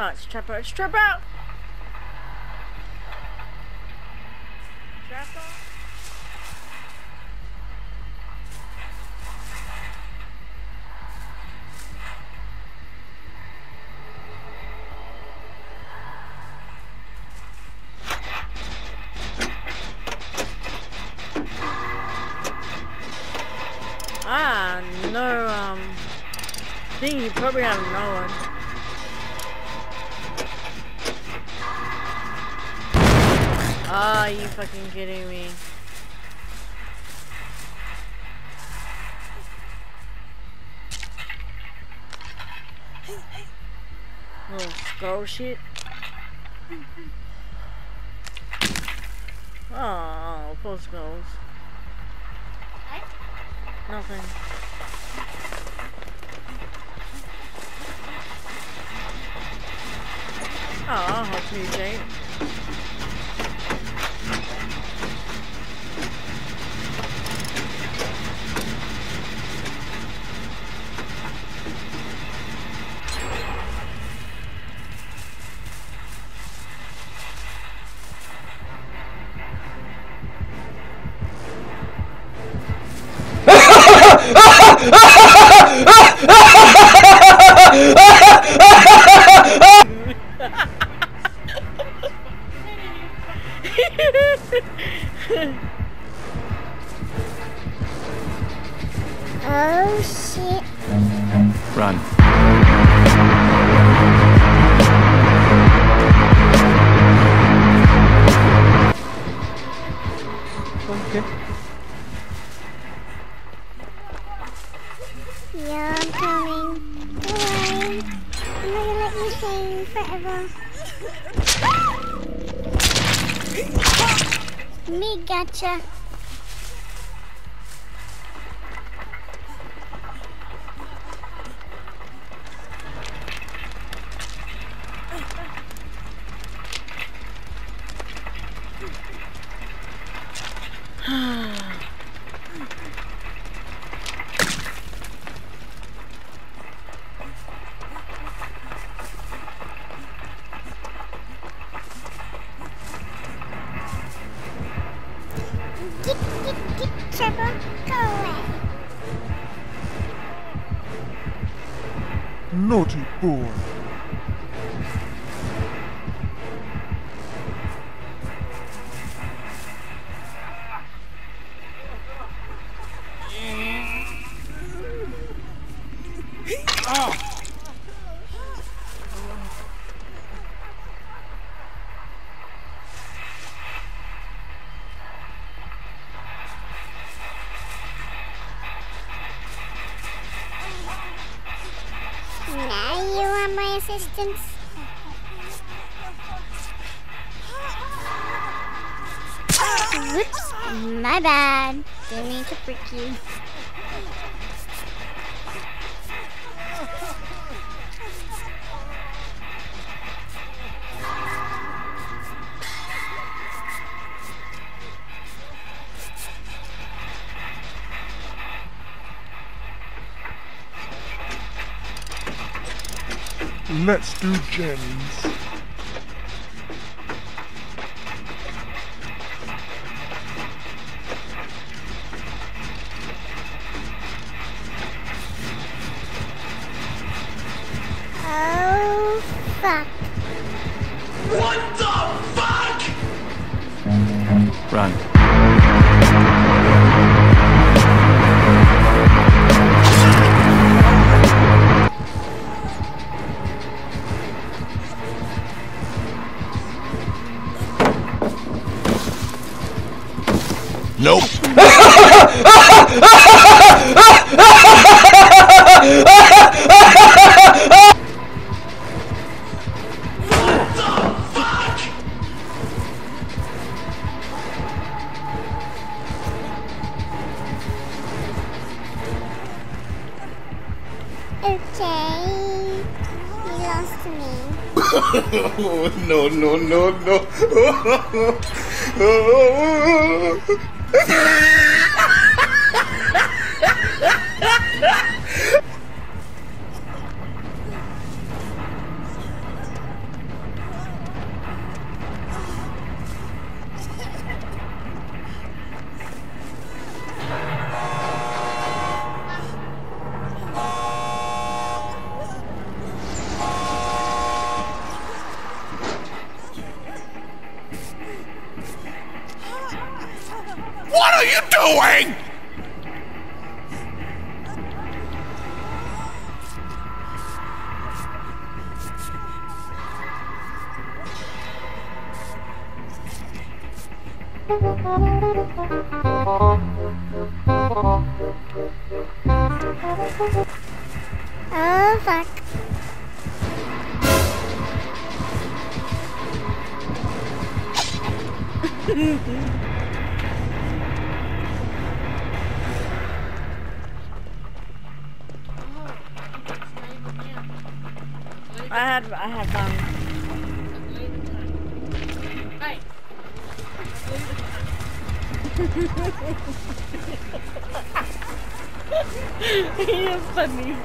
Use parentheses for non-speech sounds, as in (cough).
Oh, it's Trapper, it's Trapper! Trapper? Ah, no, um, thing you probably have no one. Ah, you fucking kidding me? Little skull shit. Oh, poor skulls. Nothing. Oh, I'll help you, Jake. Shit. Run. Okay. Yeah, I'm coming. Don't. I'm not gonna let you sing forever. (laughs) Me gotcha. Naughty boy. Want my assistance? Whoops, my bad. Didn't mean to freak you. Let's do Jennings. Oh, fuck. Run. Nope. Okay. You lost me. no, no, no, no. (laughs) Ah! (laughs) you doing? Oh, fuck. (laughs) I had I had fun. Hey. You're funny.